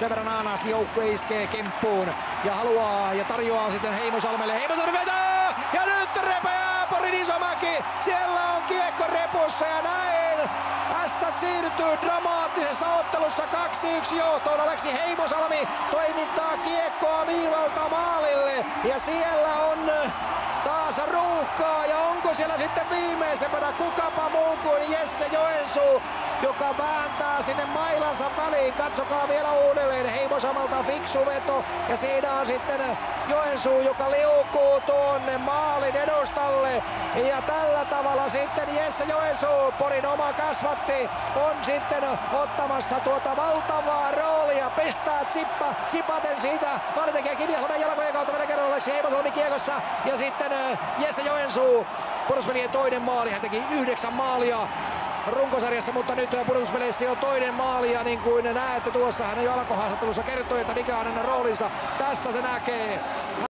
Sen verran aanaasti joukkue iskee kemppuun ja haluaa ja tarjoaa sitten Heimosalmelle. Heimosalmi vetää ja nyt repeää Porin Isomäki. Siellä on kiekko repussa ja näin Ässät siirtyy dramaattisessa ottelussa 2-1 johtoon. Aleksi Heimosalmi toimittaa kiekkoa viivalta maalille ja siellä on taas ruuhkaa ja onko siellä sitten viimeisempänä kukapa muu kuin Jesse Joensuu, joka vääntää sinne mailansa väliin. Katsokaa vielä uudelleen Heimosamalta fiksu veto ja siinä on sitten Joensuu, joka liukuu tuonne maalin edustalle. Ja tällä tavalla sitten Jesse Joensuu, Porin oma kasvatti, on sitten ottamassa tuota valtavaa roolia. Pistää Tsippa, Tsipaten siitä. Maalitekijä Kivihalmen jalkojen kautta vielä kerran Aleksi Heimosalmi kiekossa. Ja sitten Jesse Joensuu, pudotuspelien toinen maali. Hän teki yhdeksän maalia runkosarjassa, mutta nyt pudotuspeleissä on toinen maali ja niin kuin näette tuossa hän jo alkuhaastattelussa kertoi, että mikä on hänen roolinsa. Tässä se näkee.